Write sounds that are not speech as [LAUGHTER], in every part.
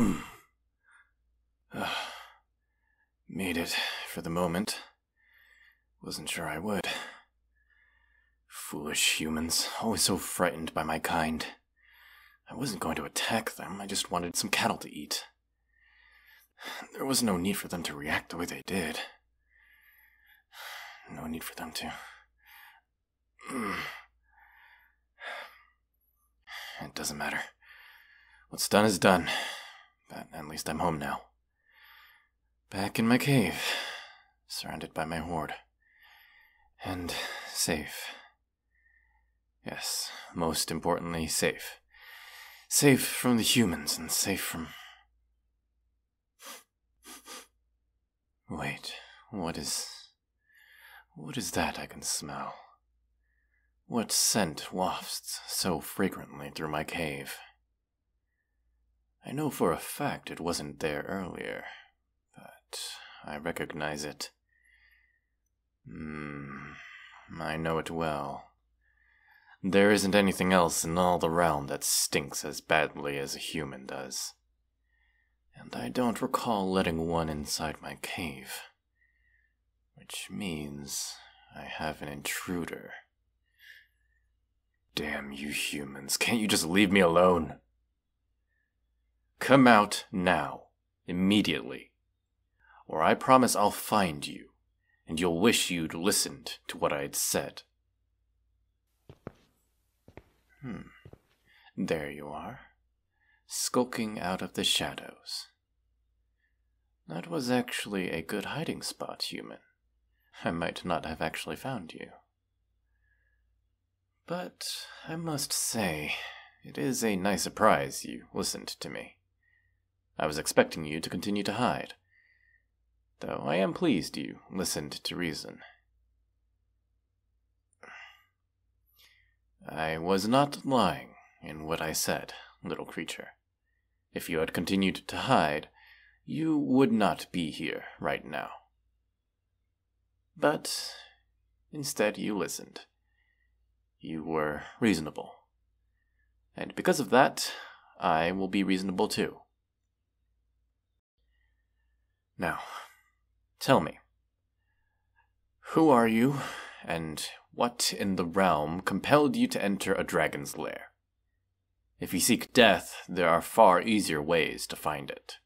Hmm. [SIGHS] Made it for the moment. Wasn't sure I would. Foolish humans, always so frightened by my kind. I wasn't going to attack them, I just wanted some cattle to eat. There was no need for them to react the way they did. No need for them to. Hmm. It doesn't matter. What's done is done. But at least I'm home now. Back in my cave, surrounded by my hoard. And safe. Yes, most importantly, safe. Safe from the humans and safe from. Wait, what is. What is that I can smell? What scent wafts so fragrantly through my cave? I know for a fact it wasn't there earlier, but I recognize it. Hmm, I know it well. There isn't anything else in all the realm that stinks as badly as a human does. And I don't recall letting one inside my cave. Which means I have an intruder. Damn you humans, can't you just leave me alone? Come out now, immediately, or I promise I'll find you, and you'll wish you'd listened to what I'd said. Hmm. There you are, skulking out of the shadows. That was actually a good hiding spot, human. I might not have actually found you. But I must say, it is a nice surprise you listened to me. I was expecting you to continue to hide, though I am pleased you listened to reason. I was not lying in what I said, little creature. If you had continued to hide, you would not be here right now. But instead, you listened. You were reasonable. And because of that, I will be reasonable too. Now, tell me, who are you, and what in the realm compelled you to enter a dragon's lair? If you seek death, there are far easier ways to find it.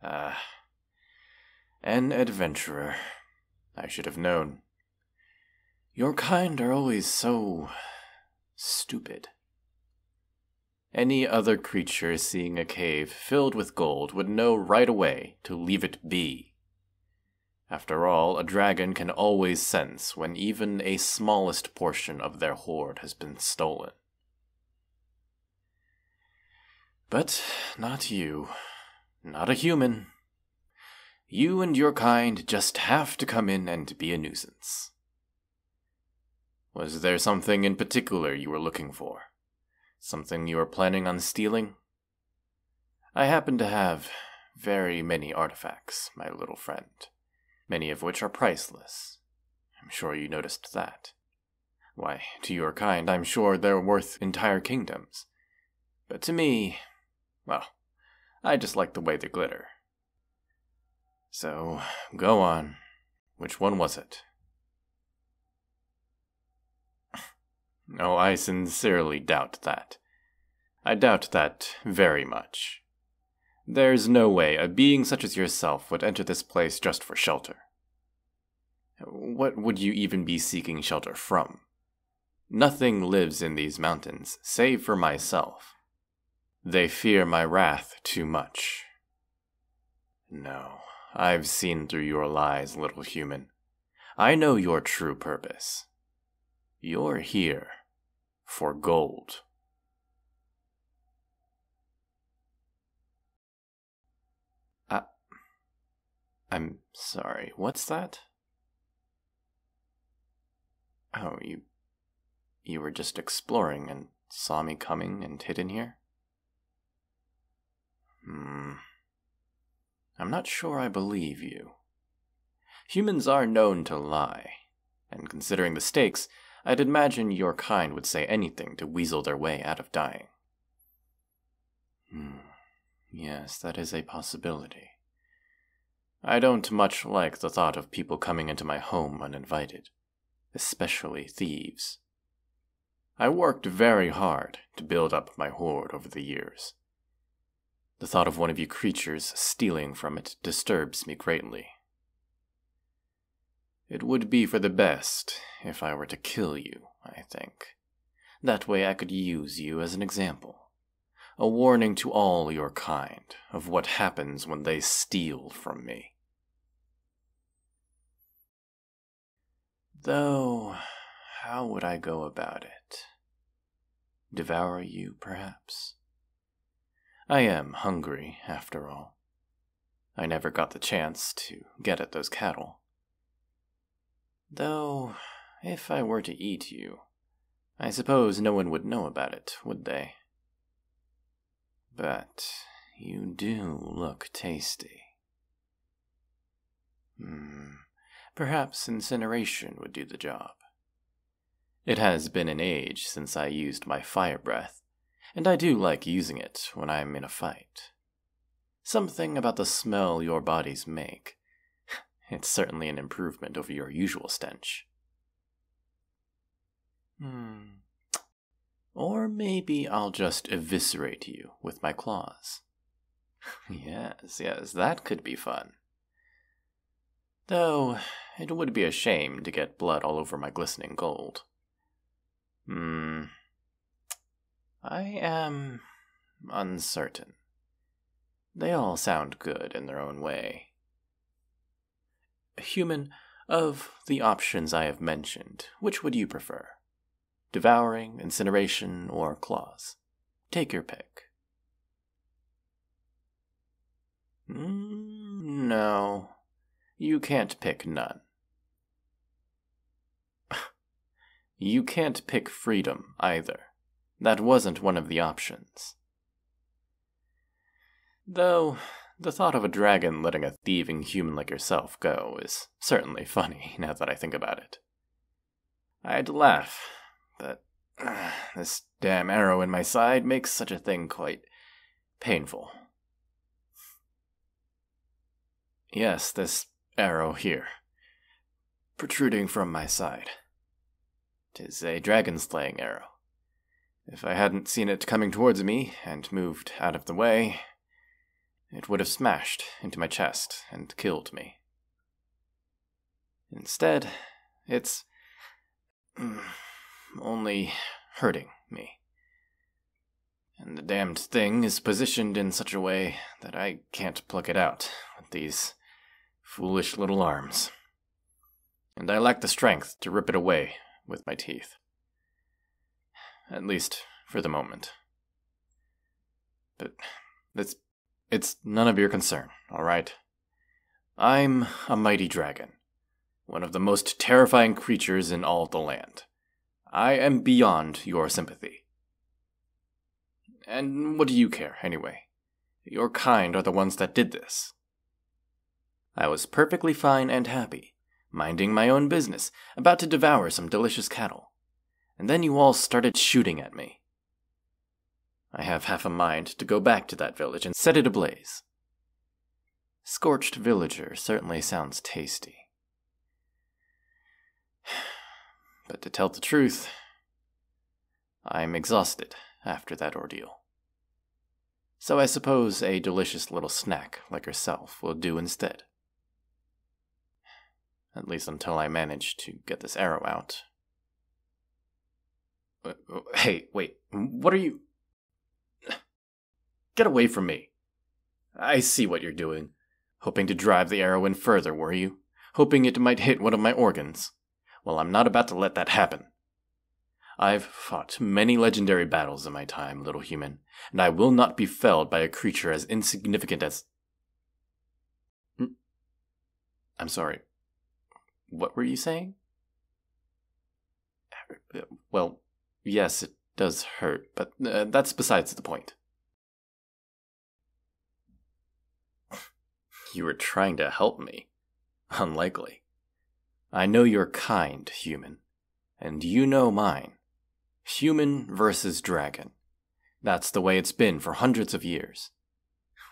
Ah, an adventurer. I should have known. Your kind are always so stupid. Any other creature seeing a cave filled with gold would know right away to leave it be. After all, a dragon can always sense when even a smallest portion of their hoard has been stolen. But not you. Not a human. You and your kind just have to come in and be a nuisance. Was there something in particular you were looking for? Something you were planning on stealing? I happen to have very many artifacts, my little friend, many of which are priceless. I'm sure you noticed that. Why, to your kind, I'm sure they're worth entire kingdoms. But to me, well, I just like the way they glitter. So, go on. Which one was it? Oh, I sincerely doubt that. I doubt that very much. There's no way a being such as yourself would enter this place just for shelter. What would you even be seeking shelter from? Nothing lives in these mountains, save for myself. They fear my wrath too much. No, I've seen through your lies, little human. I know your true purpose. You're here for gold. I, I'm sorry, what's that? Oh, you. You were just exploring and saw me coming and hid in here? Hmm. I'm not sure I believe you. Humans are known to lie, and considering the stakes, I'd imagine your kind would say anything to weasel their way out of dying. Hmm. Yes, that is a possibility. I don't much like the thought of people coming into my home uninvited, especially thieves. I worked very hard to build up my hoard over the years. The thought of one of you creatures stealing from it disturbs me greatly. It would be for the best if I were to kill you, I think. That way I could use you as an example. A warning to all your kind of what happens when they steal from me. Though, how would I go about it? Devour you, perhaps? I am hungry, after all. I never got the chance to get at those cattle. Though, if I were to eat you, I suppose no one would know about it, would they? But you do look tasty. Hmm, perhaps incineration would do the job. It has been an age since I used my fire breath, and I do like using it when I'm in a fight. Something about the smell your bodies make. It's certainly an improvement over your usual stench. Hmm. Or maybe I'll just eviscerate you with my claws. [LAUGHS] yes, yes, that could be fun. Though, it would be a shame to get blood all over my glistening gold. Hmm. I am uncertain. They all sound good in their own way. Human, of the options I have mentioned, which would you prefer? Devouring, incineration, or claws? Take your pick. Mm, no, you can't pick none. [LAUGHS] you can't pick freedom either. That wasn't one of the options. Though, the thought of a dragon letting a thieving human like yourself go is certainly funny [LAUGHS] now that I think about it. I'd laugh, but uh, [SIGHS] this damn arrow in my side makes such a thing quite painful. Yes, this arrow here, protruding from my side. Tis a dragon slaying arrow. If I hadn't seen it coming towards me and moved out of the way, it would have smashed into my chest and killed me. Instead, it's mm, only hurting me. And the damned thing is positioned in such a way that I can't pluck it out with these foolish little arms. And I lack the strength to rip it away with my teeth. At least for the moment. But it's it's none of your concern, all right? I'm a mighty dragon, one of the most terrifying creatures in all the land. I am beyond your sympathy. And what do you care, anyway? Your kind are the ones that did this. I was perfectly fine and happy, minding my own business, about to devour some delicious cattle and then you all started shooting at me. I have half a mind to go back to that village and set it ablaze. Scorched villager certainly sounds tasty. [SIGHS] But to tell the truth, I'm exhausted after that ordeal. So I suppose a delicious little snack like yourself will do instead. At least until I manage to get this arrow out uh, uh, hey, wait. What are you. Get away from me. I see what you're doing. Hoping to drive the arrow in further, were you? Hoping it might hit one of my organs. Well, I'm not about to let that happen. I've fought many legendary battles in my time, little human, and I will not be felled by a creature as insignificant as. Hmm? I'm sorry. What were you saying? Well, Yes, it does hurt, but uh, that's besides the point. You were trying to help me. Unlikely. I know you're kind, human, and you know mine. Human versus dragon. That's the way it's been for hundreds of years.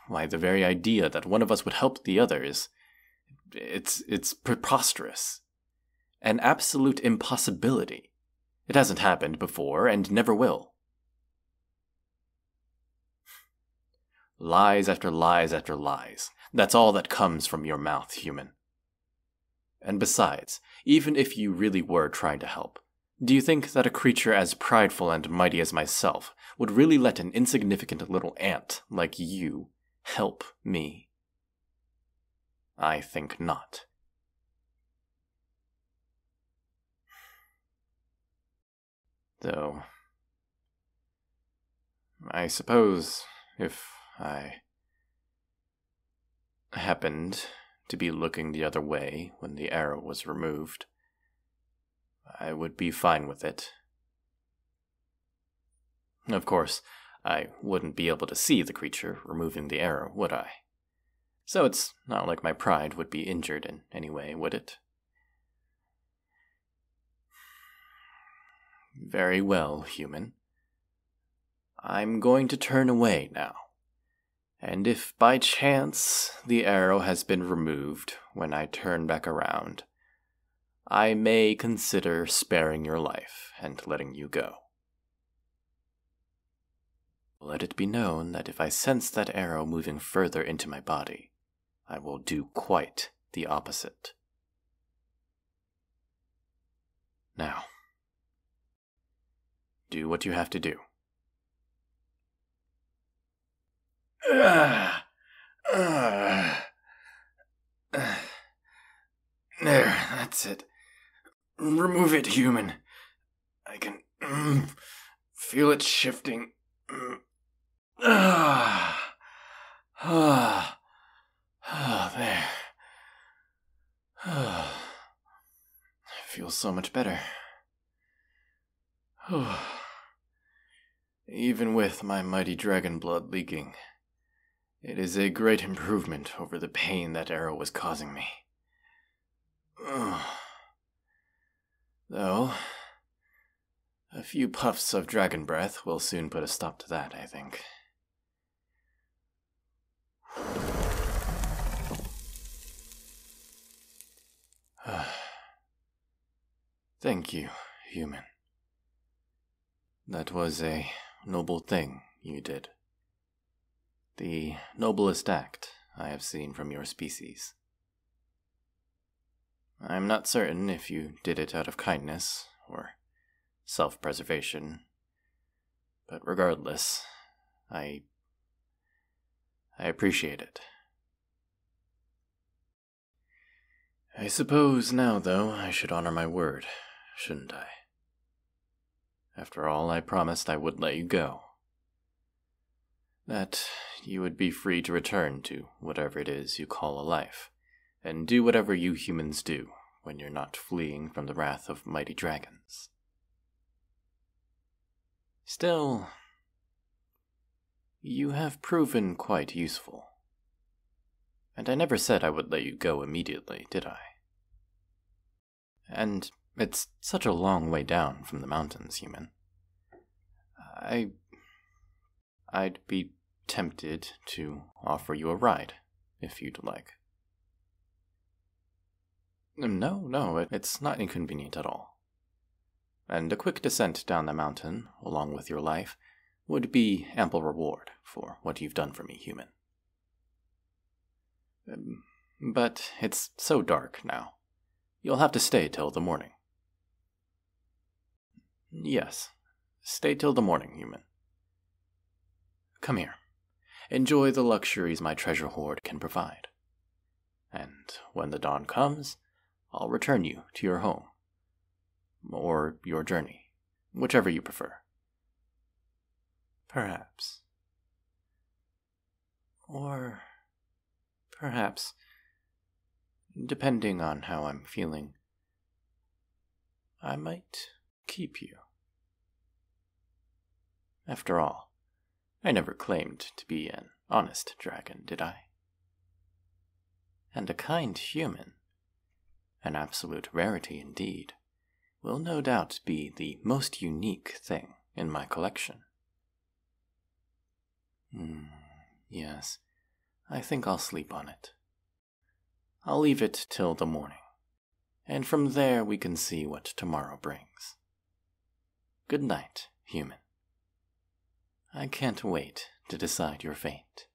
why, the very idea that one of us would help the other is. It's, it's preposterous. An absolute impossibility. It hasn't happened before and never will. Lies after lies after lies. That's all that comes from your mouth, human. And besides, even if you really were trying to help, do you think that a creature as prideful and mighty as myself would really let an insignificant little ant like you help me? I think not. Though, I suppose if I happened to be looking the other way when the arrow was removed, I would be fine with it. Of course, I wouldn't be able to see the creature removing the arrow, would I? So it's not like my pride would be injured in any way, would it? Very well, human. I'm going to turn away now. And if by chance the arrow has been removed when I turn back around, I may consider sparing your life and letting you go. Let it be known that if I sense that arrow moving further into my body, I will do quite the opposite. Now, do what you have to do. [SIGHS] There, that's it. Remove it, human. I can mm, feel it shifting. Ah, ah, ah, there. [SIGHS] Ah, feels so much better. [SIGHS] Even with my mighty dragon blood leaking. It is a great improvement over the pain that arrow was causing me. [SIGHS] Though, a few puffs of dragon breath will soon put a stop to that, I think. [SIGHS] Thank you, human. That was a noble thing you did. The noblest act I have seen from your species. I am not certain if you did it out of kindness or self preservation, but regardless, I. I appreciate it. I suppose now, though, I should honor my word, shouldn't I? After all, I promised I would let you go that you would be free to return to whatever it is you call a life, and do whatever you humans do when you're not fleeing from the wrath of mighty dragons. Still, you have proven quite useful. And I never said I would let you go immediately, did I? And it's such a long way down from the mountains, human. I. I'd be tempted to offer you a ride, if you'd like. No, no, it's not inconvenient at all. And a quick descent down the mountain, along with your life, would be ample reward for what you've done for me, human. Um, but it's so dark now. You'll have to stay till the morning. Yes, stay till the morning, human. Come here enjoy the luxuries my treasure hoard can provide. And when the dawn comes, I'll return you to your home. Or your journey, whichever you prefer. Perhaps. Or perhaps, depending on how I'm feeling, I might keep you. After all, I never claimed to be an honest dragon, did I? And a kind human, an absolute rarity indeed, will no doubt be the most unique thing in my collection. Mm, yes, I think I'll sleep on it. I'll leave it till the morning, and from there we can see what tomorrow brings. Good night, human. I can't wait to decide your fate.